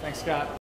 Thanks, Scott.